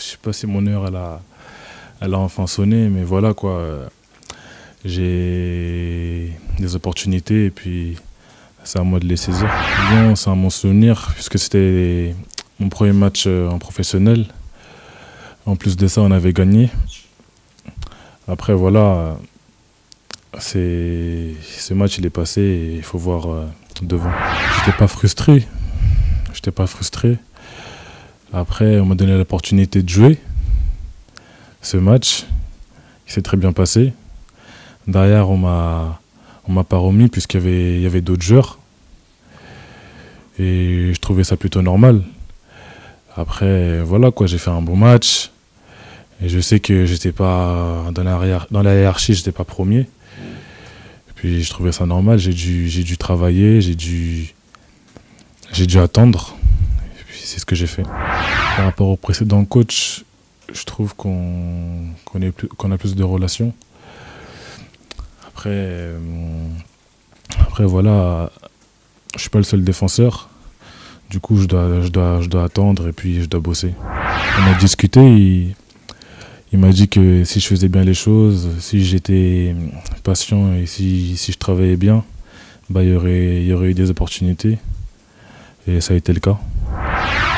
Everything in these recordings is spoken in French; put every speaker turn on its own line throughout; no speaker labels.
je sais pas si mon heure a, a enfin sonné, mais voilà quoi. J'ai des opportunités et puis c'est à moi de les saisir. Bon, c'est un bon souvenir puisque c'était mon premier match euh, en professionnel. En plus de ça, on avait gagné. Après, voilà, ce match il est passé et il faut voir euh, devant. J'étais pas frustré. J'étais pas frustré. Après, on m'a donné l'opportunité de jouer ce match. Il s'est très bien passé. Derrière, on m'a on m'a pas remis puisqu'il y avait, il y avait d'autres joueurs. Et je trouvais ça plutôt normal. Après, voilà quoi, j'ai fait un bon match. Et je sais que j'étais pas dans la, dans la hiérarchie, j'étais pas premier. Et puis je trouvais ça normal, j'ai dû, j'ai dû travailler, j'ai dû, j'ai dû attendre. Et puis c'est ce que j'ai fait. Par rapport au précédent coach, je trouve qu'on a plus de relations. Après, euh, après voilà, je suis pas le seul défenseur. Du coup, je dois, attendre et puis je dois bosser. On a discuté, il, m'a dit que si je faisais bien les choses, si j'étais patient et si, si, je travaillais bien, bah, il, y aurait, il y aurait eu des opportunités. Et ça a été le cas.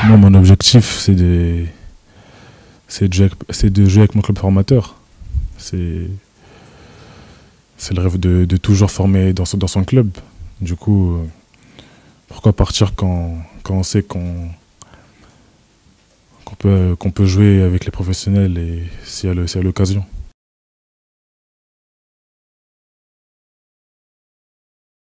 Moi, mon objectif, c'est de, c'est de, jouer avec mon club formateur. C'est le rêve de, toujours former dans, dans son club. Du coup, pourquoi partir quand, quand on sait qu'on qu'on peut, qu'on peut jouer avec les professionnels et s'il y a l'occasion?